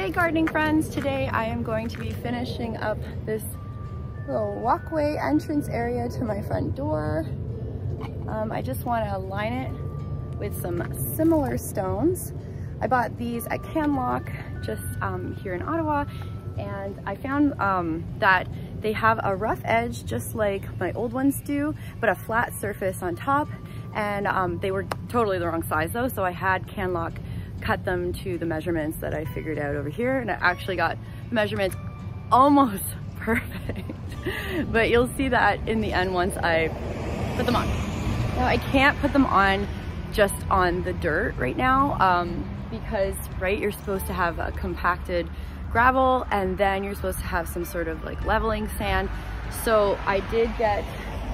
day gardening friends. Today I am going to be finishing up this little walkway entrance area to my front door. Um, I just want to line it with some similar stones. I bought these at Canlock just um, here in Ottawa and I found um, that they have a rough edge just like my old ones do, but a flat surface on top and um, they were totally the wrong size though, so I had Canlock cut them to the measurements that I figured out over here and I actually got the measurements almost perfect. but you'll see that in the end once I put them on. Now I can't put them on just on the dirt right now um, because, right, you're supposed to have a compacted gravel and then you're supposed to have some sort of like leveling sand. So I did get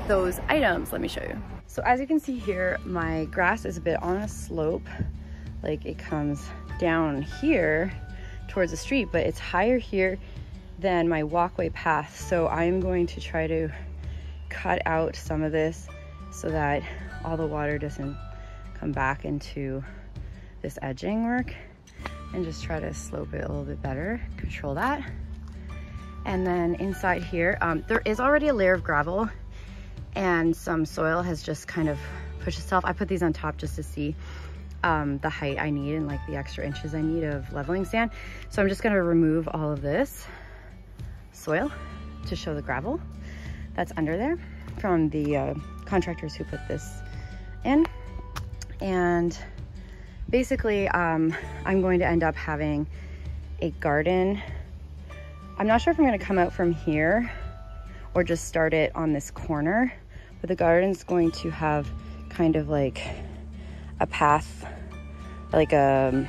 those items. Let me show you. So as you can see here, my grass is a bit on a slope. Like it comes down here towards the street, but it's higher here than my walkway path. So I'm going to try to cut out some of this so that all the water doesn't come back into this edging work and just try to slope it a little bit better, control that. And then inside here, um, there is already a layer of gravel and some soil has just kind of pushed itself. I put these on top just to see um, the height I need and like the extra inches I need of leveling sand. So I'm just gonna remove all of this soil to show the gravel that's under there from the uh, contractors who put this in. And basically, um, I'm going to end up having a garden. I'm not sure if I'm gonna come out from here or just start it on this corner, but the garden's going to have kind of like a path, like a, um,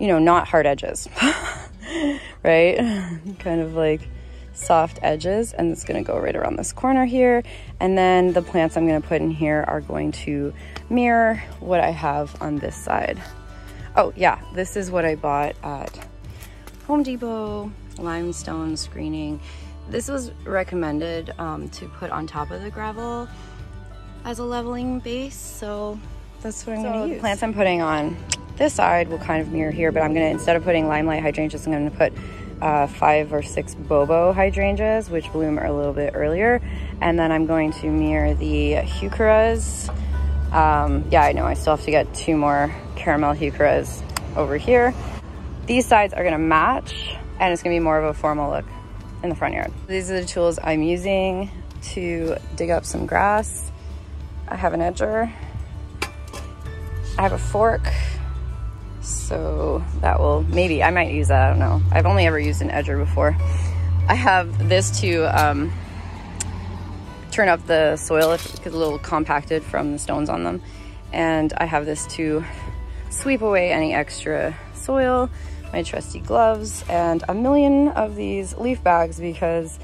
you know, not hard edges, right? kind of like soft edges and it's gonna go right around this corner here. And then the plants I'm gonna put in here are going to mirror what I have on this side. Oh yeah, this is what I bought at Home Depot, limestone screening. This was recommended um, to put on top of the gravel as a leveling base. So that's what I'm so gonna use. The plants I'm putting on this side will kind of mirror here, but I'm gonna, instead of putting limelight hydrangeas, I'm gonna put uh, five or six Bobo hydrangeas, which bloom a little bit earlier. And then I'm going to mirror the heucheras. Um, yeah, I know I still have to get two more caramel heucheras over here. These sides are gonna match and it's gonna be more of a formal look in the front yard. These are the tools I'm using to dig up some grass. I have an edger. I have a fork. So that will, maybe, I might use that, I don't know. I've only ever used an edger before. I have this to um, turn up the soil if it's a little compacted from the stones on them. And I have this to sweep away any extra soil, my trusty gloves, and a million of these leaf bags because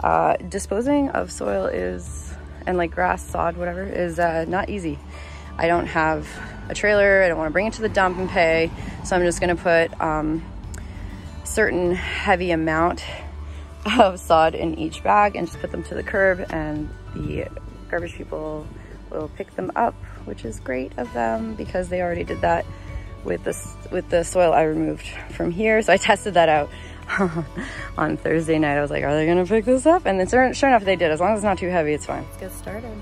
uh, disposing of soil is, and like grass, sod, whatever, is uh, not easy. I don't have a trailer. I don't want to bring it to the dump and pay. So I'm just going to put um, certain heavy amount of sod in each bag and just put them to the curb and the garbage people will pick them up, which is great of them because they already did that with the, with the soil I removed from here. So I tested that out on Thursday night. I was like, are they gonna pick this up? And then sure enough they did. As long as it's not too heavy, it's fine. Let's get started.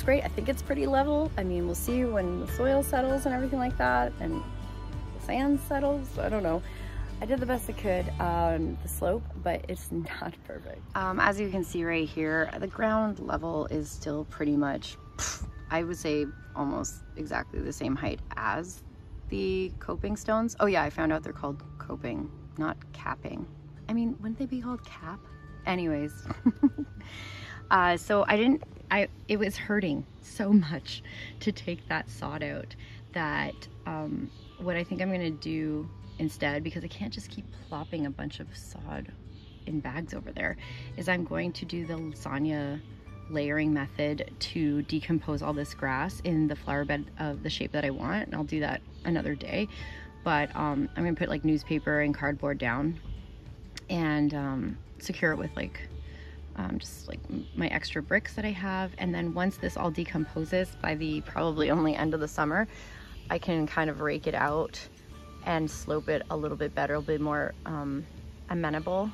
Looks great. I think it's pretty level. I mean, we'll see when the soil settles and everything like that and the sand settles. I don't know. I did the best I could on the slope, but it's not perfect. Um, as you can see right here, the ground level is still pretty much, I would say almost exactly the same height as the coping stones. Oh yeah, I found out they're called coping, not capping. I mean, wouldn't they be called cap? Anyways, uh, so I didn't, I it was hurting so much to take that sod out that um, what I think I'm gonna do instead, because I can't just keep plopping a bunch of sod in bags over there, is I'm going to do the lasagna layering method to decompose all this grass in the flower bed of the shape that I want. And I'll do that another day. But um, I'm gonna put like newspaper and cardboard down and um, secure it with like um, just like my extra bricks that I have. And then once this all decomposes by the probably only end of the summer, I can kind of rake it out and slope it a little bit better, a little bit more um, amenable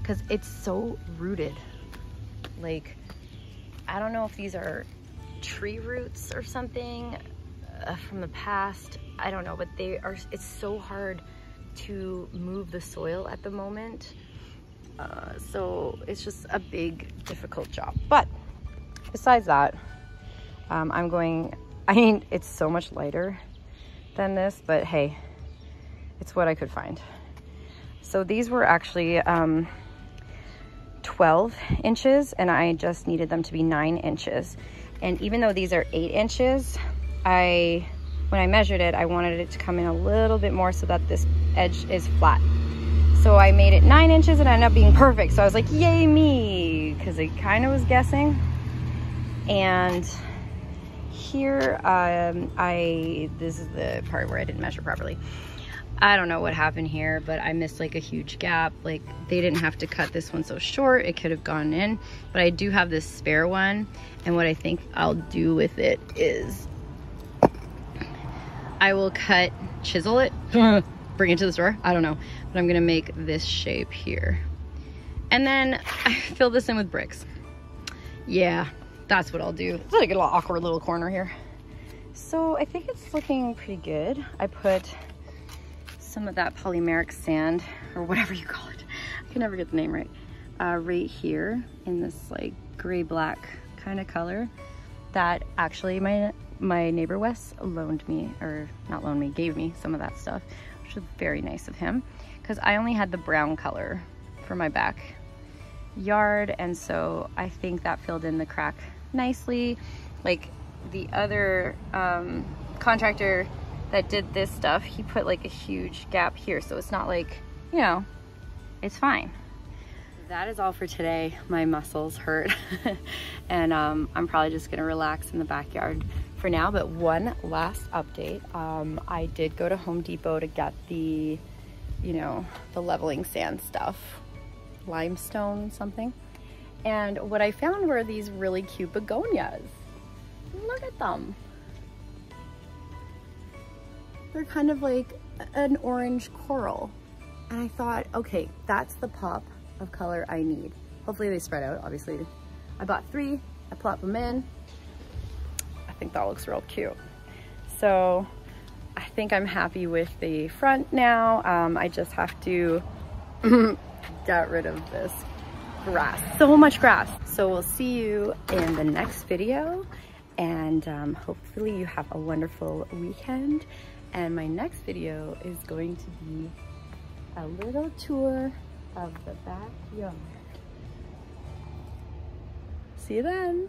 because it's so rooted. Like, I don't know if these are tree roots or something uh, from the past. I don't know, but they are, it's so hard to move the soil at the moment. Uh, so it's just a big, difficult job. But besides that, um, I'm going, I mean, it's so much lighter than this, but hey, it's what I could find. So these were actually um, 12 inches and I just needed them to be nine inches. And even though these are eight inches, I, when I measured it, I wanted it to come in a little bit more so that this edge is flat. So I made it nine inches and ended up being perfect. So I was like, yay me, because I kind of was guessing. And here, um, I, this is the part where I didn't measure properly. I don't know what happened here, but I missed like a huge gap. Like they didn't have to cut this one so short. It could have gone in, but I do have this spare one. And what I think I'll do with it is I will cut, chisel it, bring it to the store. I don't know, but I'm gonna make this shape here. And then I fill this in with bricks. Yeah, that's what I'll do. It's like a little awkward little corner here. So I think it's looking pretty good. I put some of that polymeric sand or whatever you call it. I can never get the name right. Uh, right here in this like gray black kind of color that actually my my neighbor Wes loaned me or not loaned me gave me some of that stuff which was very nice of him because I only had the brown color for my back yard and so I think that filled in the crack nicely like the other um, contractor that did this stuff, he put like a huge gap here. So it's not like, you know, it's fine. That is all for today. My muscles hurt and um, I'm probably just gonna relax in the backyard for now. But one last update. Um, I did go to Home Depot to get the, you know, the leveling sand stuff, limestone something. And what I found were these really cute begonias. Look at them. They're kind of like an orange coral. And I thought, okay, that's the pop of color I need. Hopefully they spread out, obviously. I bought three, I plop them in. Think that looks real cute. So I think I'm happy with the front now. Um, I just have to get rid of this grass. So much grass. So we'll see you in the next video and um, hopefully you have a wonderful weekend and my next video is going to be a little tour of the backyard. See you then.